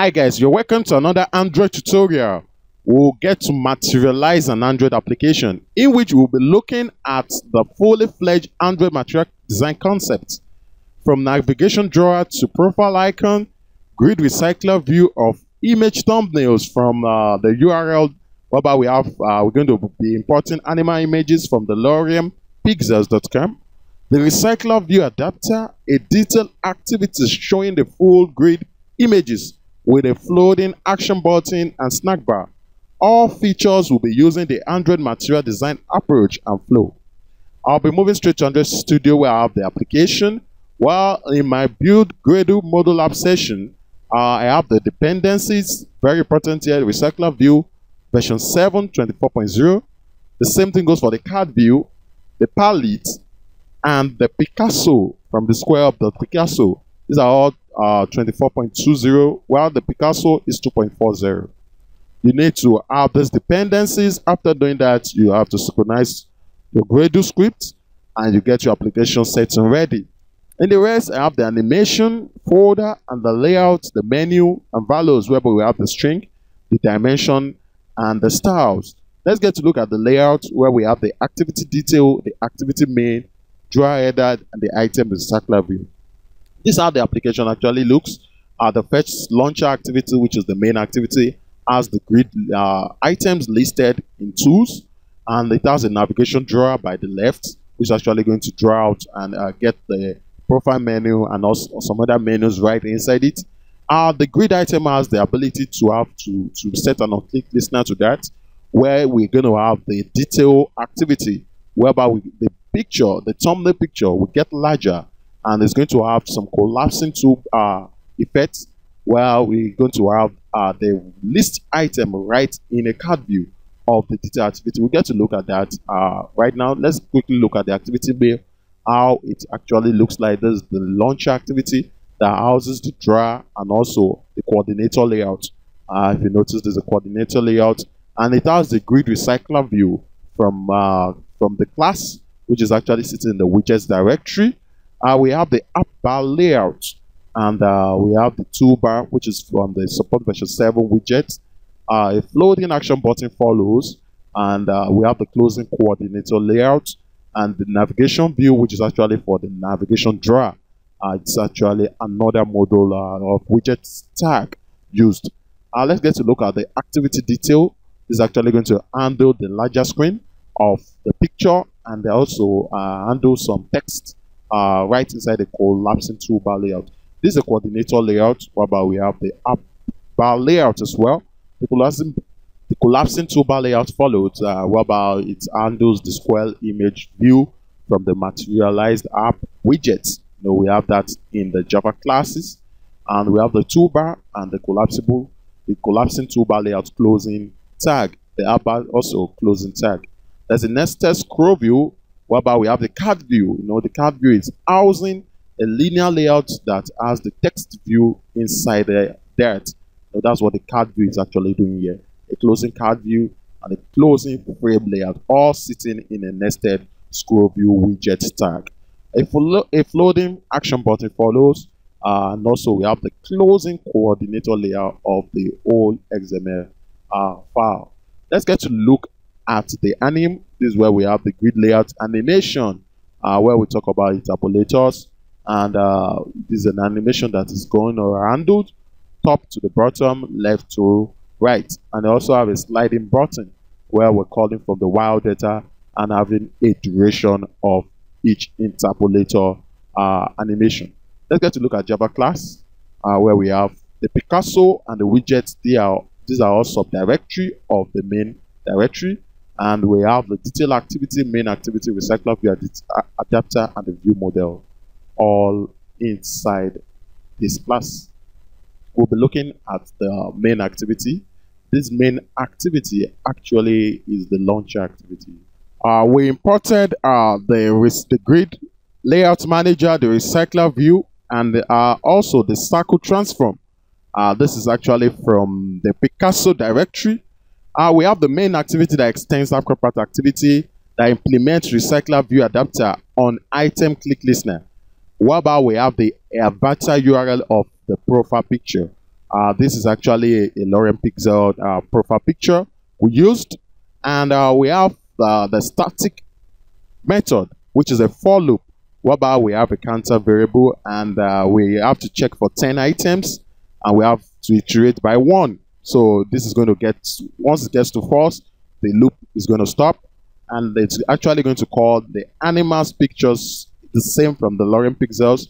Hi guys, you're welcome to another Android tutorial. We'll get to materialize an Android application in which we'll be looking at the fully fledged Android material design concept. From navigation drawer to profile icon, grid recycler view of image thumbnails from uh, the URL whereby we have uh, we're going to be importing animal images from the Lorem pixels.com the recycler view adapter, a detailed activity showing the full grid images with a floating action button and snack bar. All features will be using the Android material design approach and flow. I'll be moving straight to Android Studio where I have the application. While in my build Gradle model app session, uh, I have the dependencies, very important here, recycler view, version 7, 24.0. The same thing goes for the card view, the palette, and the Picasso from the square of the Picasso. These are all uh, 24.20, while the Picasso is 2.40. You need to have these dependencies. After doing that, you have to synchronize your Gradle script and you get your application setting ready. In the rest, I have the animation folder and the layout, the menu and values where we have the string, the dimension, and the styles. Let's get to look at the layout where we have the activity detail, the activity main, drawer header, and the item recycler view. This is how the application actually looks. Uh, the fetch launcher activity, which is the main activity, has the grid uh, items listed in tools, and it has a navigation drawer by the left, which is actually going to draw out and uh, get the profile menu and also some other menus right inside it. Uh, the grid item has the ability to have to, to set an on-click listener to that, where we're going to have the detail activity, whereby we, the picture, the thumbnail picture will get larger and it's going to have some collapsing tube uh, effects where we're going to have uh, the list item right in a card view of the detail activity. We'll get to look at that uh, right now. Let's quickly look at the activity bay, how it actually looks like. This is the launcher activity that houses the drawer and also the coordinator layout. Uh, if you notice, there's a coordinator layout and it has the grid recycler view from uh, from the class which is actually sitting in the widgets directory. Uh, we have the app bar layout, and uh, we have the toolbar, which is from the support version 7 widget. Uh, a floating action button follows, and uh, we have the closing coordinator layout, and the navigation view, which is actually for the navigation drawer. Uh, it's actually another model uh, of widget tag used. let's get to look at the activity detail. Is actually going to handle the larger screen of the picture and also handle some text uh, right inside the collapsing toolbar layout. This is a coordinator layout whereby we have the app bar layout as well. The collapsing, the collapsing toolbar layout follows uh, whereby it handles the square image view from the materialized app widgets. You know, we have that in the Java classes and we have the toolbar and the collapsible, the collapsing toolbar layout closing tag. The app bar also closing tag. There's a nested scroll view whereby we have the card view. You know, the card view is housing a linear layout that has the text view inside the that. So that's what the card view is actually doing here. A closing card view and a closing frame layout, all sitting in a nested scroll view widget tag. A, a floating action button follows, uh, and also we have the closing coordinator layer of the whole XML uh, file. Let's get to look at the anim. This is where we have the grid layout animation, uh, where we talk about interpolators. And uh, this is an animation that is going handled top to the bottom, left to right. And I also have a sliding button where we're calling from the wild data and having a duration of each interpolator uh, animation. Let's get to look at Java class, uh, where we have the Picasso and the widgets. They are, these are all subdirectory of the main directory and we have the detail activity, main activity, recycler view adapter, and the view model all inside this class. We'll be looking at the main activity. This main activity actually is the launcher activity. Uh, we imported uh, the, the grid layout manager, the recycler view, and uh, also the circle transform. Uh, this is actually from the Picasso directory uh, we have the main activity that extends AppCompat activity that implements recycler view adapter on item click listener. Whereby we have the avatar URL of the profile picture. Uh, this is actually a, a Lorem Pixel uh, profile picture we used. And uh, we have the static method, which is a for loop, whereby we have a counter variable and uh, we have to check for 10 items and we have to iterate by one. So this is going to get, once it gets to false, the loop is going to stop and it's actually going to call the animals pictures the same from the Lorem Pixels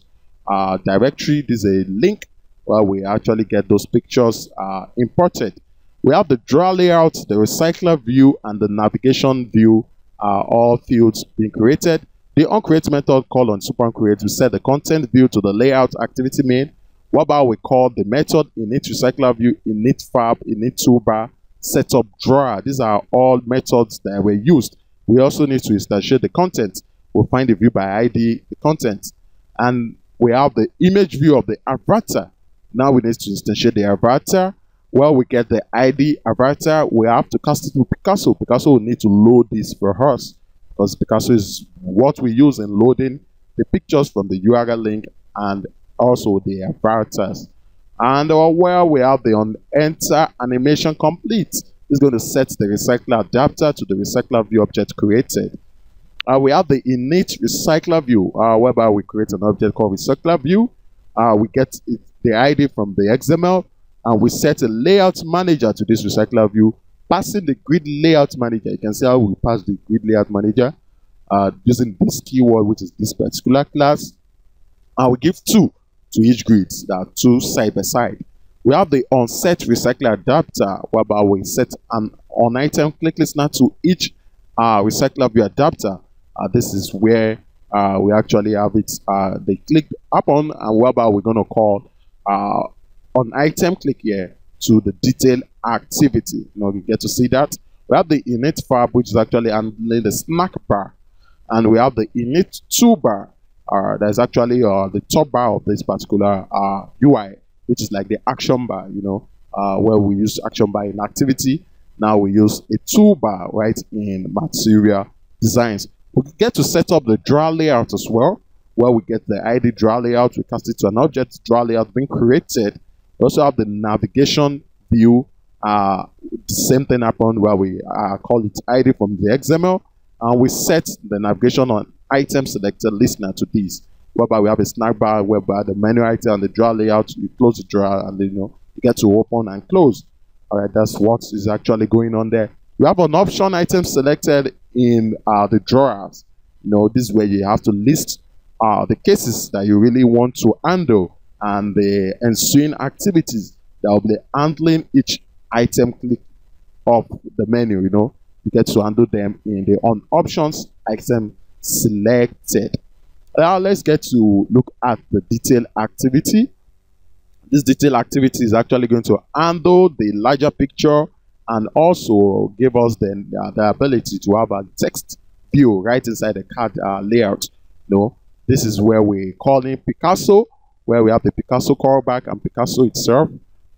uh, directory. This is a link where we actually get those pictures uh, imported. We have the draw layout, the recycler view, and the navigation view are all fields being created. The onCreate method called on super create will set the content view to the layout activity main, whereby we call the method init recycler view, init fab, init toolbar, setup drawer. These are all methods that were used. We also need to instantiate the content. We'll find the view by ID, the content. And we have the image view of the avatar. Now we need to instantiate the avatar. Well, we get the ID avatar. We have to cast it to Picasso. Picasso will need to load this for us because Picasso is what we use in loading the pictures from the URL link and also the avatars. And uh, where we have the on enter animation complete is going to set the recycler adapter to the recycler view object created. Uh, we have the init recycler view, uh, whereby we create an object called recycler view. Uh, we get it, the ID from the XML, and we set a layout manager to this recycler view, passing the grid layout manager. You can see how we pass the grid layout manager uh, using this keyword, which is this particular class. And we give two to each grid, that are two side by side. We have the onset recycler adapter, whereby we set an on item click listener to each uh, recycler view adapter. Uh, this is where uh, we actually have it. Uh, they click upon, and whereby we're going to call uh, on item click here to the detail activity. You know, you get to see that. We have the init fab, which is actually handling the snack bar, and we have the init toolbar. Uh, actually uh, the top bar of this particular uh, UI, which is like the action bar, you know, uh, where we use action bar in activity. Now we use a toolbar, right, in material designs. We get to set up the draw layout as well, where we get the ID draw layout, we cast it to an object draw layout being created. We also have the navigation view. Uh, the same thing happened where we uh, call it ID from the XML, and we set the navigation on item selected listener to this, whereby we have a snack bar whereby the menu item and the drawer layout, you close the drawer and you know, you get to open and close. All right, that's what is actually going on there. We have an option item selected in uh, the drawers. You know, this is where you have to list uh, the cases that you really want to handle and the ensuing activities that will be handling each item click of the menu, you know. You get to handle them in the on options item selected. Now let's get to look at the detail activity. This detail activity is actually going to handle the larger picture and also give us the, uh, the ability to have a text view right inside the card uh, layout. You know, this is where we call in Picasso, where we have the Picasso callback and Picasso itself,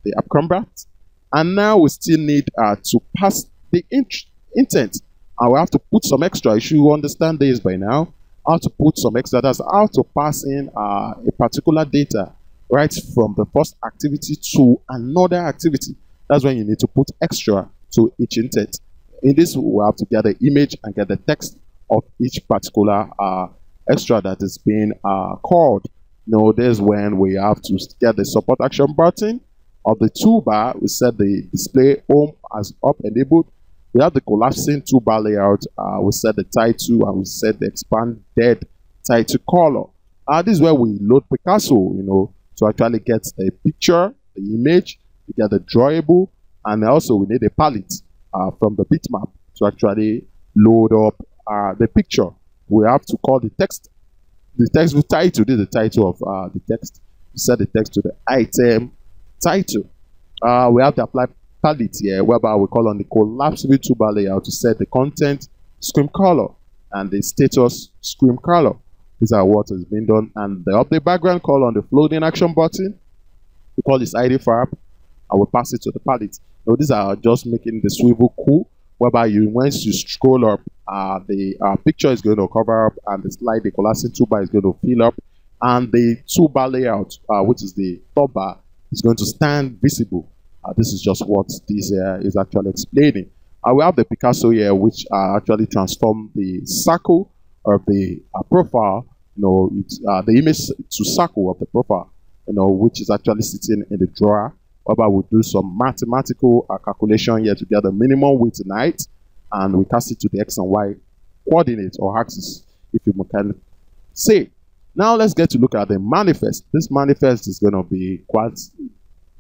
the Acrombat. And now we still need uh, to pass the int intent and will have to put some extra. You should understand this by now. How to put some extra. That's how to pass in uh, a particular data right from the first activity to another activity. That's when you need to put extra to each intent. In this, we have to get the image and get the text of each particular uh, extra that is being uh, called. Now, this is when we have to get the support action button of the toolbar. We set the display home as up enabled we have the collapsing toolbar layout. Uh, we set the title and we set the expanded title color. Uh, this is where we load Picasso, you know, to actually get the picture, the image, we get the drawable, and also we need a palette uh, from the bitmap to actually load up uh, the picture. We have to call the text, the text with title. This is the title of uh, the text. Set the text to the item title. Uh, we have to apply palette here, whereby we call on the collapsible toolbar layout to set the content scrim color and the status screen color. These are what is being done. And the update background call on the floating action button. We call this ID fab I will pass it to the palette. Now these are just making the swivel cool, whereby you once you scroll up, uh, the uh, picture is going to cover up and the slide, the collapsing toolbar is going to fill up. And the toolbar layout, uh, which is the top bar, is going to stand visible. Uh, this is just what this uh, is actually explaining. I will have the Picasso here, which uh, actually transform the circle of the uh, profile, you know, uh, the image to circle of the profile, you know, which is actually sitting in the drawer. Whereby we do some mathematical uh, calculation here to get the minimum and height, and we cast it to the x and y coordinate or axis, if you can say. Now let's get to look at the manifest. This manifest is going to be quite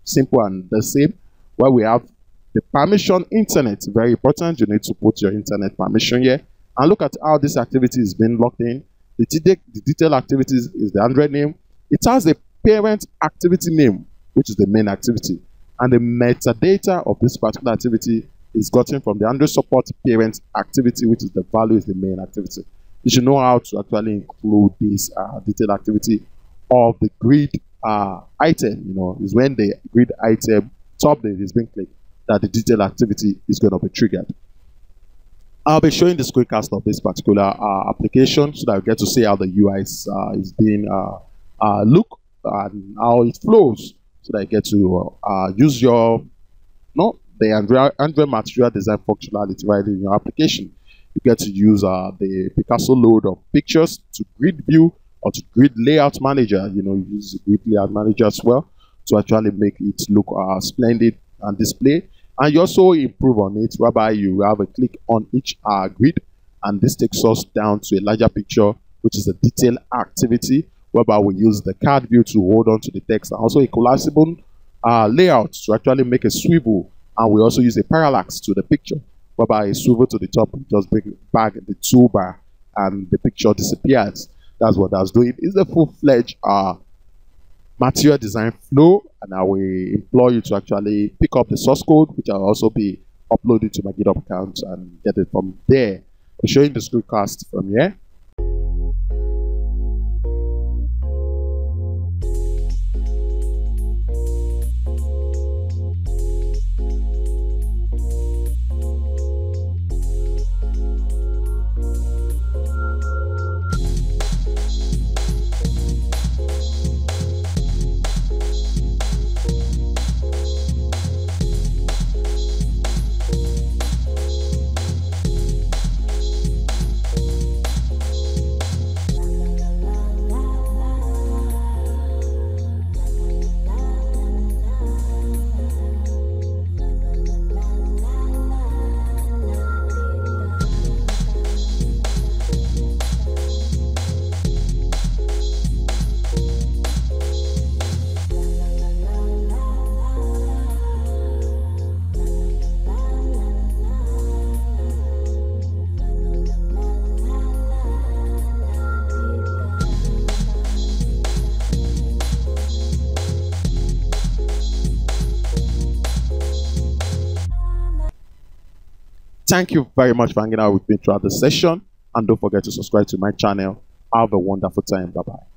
simple and the same, where we have the permission internet, very important. You need to put your internet permission here. And look at how this activity is being locked in. The, de the detail activities is the Android name. It has a parent activity name, which is the main activity. And the metadata of this particular activity is gotten from the Android support parent activity, which is the value is the main activity. You should know how to actually include this uh, detailed activity of the grid uh, item. You know, is when the grid item top date is being clicked that the detail activity is going to be triggered. I'll be showing the screencast of this particular uh, application so that you get to see how the UI is, uh, is being uh, uh look and how it flows so that you get to uh, use your no the Android, Android material design functionality right in your application. You get to use uh, the Picasso load of pictures to grid view or to grid layout manager. You know, use grid layout manager as well to actually make it look splendid and display. And you also improve on it. Whereby you have a click on each uh, grid and this takes us down to a larger picture which is a detail activity whereby we use the card view to hold on to the text and also a collapsible uh, layout to actually make a swivel. And we also use a parallax to the picture whereby a swivel to the top just bring back the toolbar and the picture disappears that's what that's doing it's a full-fledged uh, material design flow and I will implore you to actually pick up the source code which I'll also be uploading to my GitHub account and get it from there. I'm showing the screencast from here. Thank you very much for hanging out with me throughout the session. And don't forget to subscribe to my channel. Have a wonderful time. Bye bye.